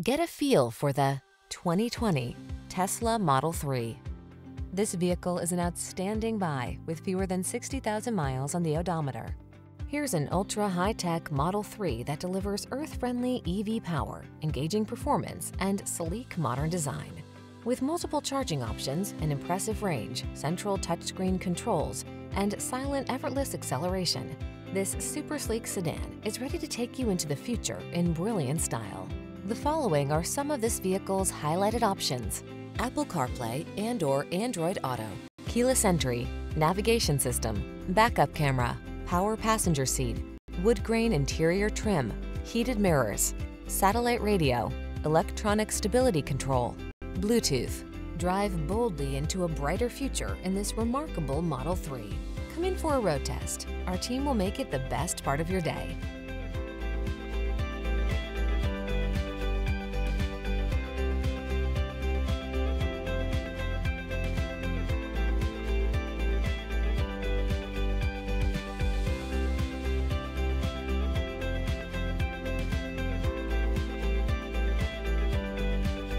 Get a feel for the 2020 Tesla Model 3. This vehicle is an outstanding buy with fewer than 60,000 miles on the odometer. Here's an ultra-high-tech Model 3 that delivers earth-friendly EV power, engaging performance, and sleek modern design. With multiple charging options, an impressive range, central touchscreen controls, and silent effortless acceleration, this super sleek sedan is ready to take you into the future in brilliant style. The following are some of this vehicle's highlighted options. Apple CarPlay and or Android Auto, keyless entry, navigation system, backup camera, power passenger seat, wood grain interior trim, heated mirrors, satellite radio, electronic stability control, Bluetooth. Drive boldly into a brighter future in this remarkable Model 3. Come in for a road test. Our team will make it the best part of your day.